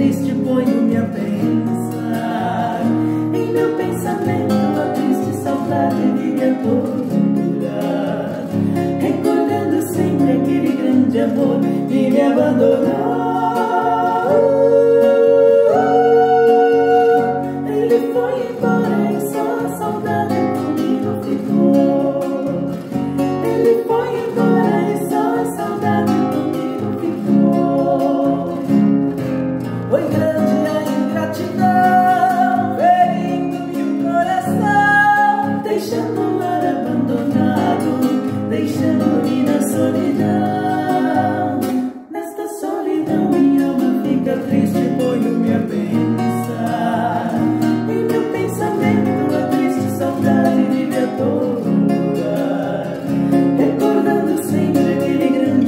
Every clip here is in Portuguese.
triste ponho-me a pensar. Em meu pensamento a triste saudade de a torturar Recordando sempre aquele grande amor que me abandonou.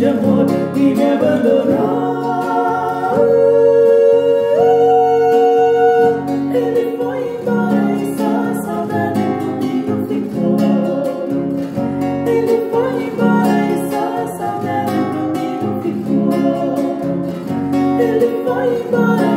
e me abandonar Ele foi embora e só a saudade comigo ficou. Ele foi embora e só a saudade comigo ficou. Ele foi embora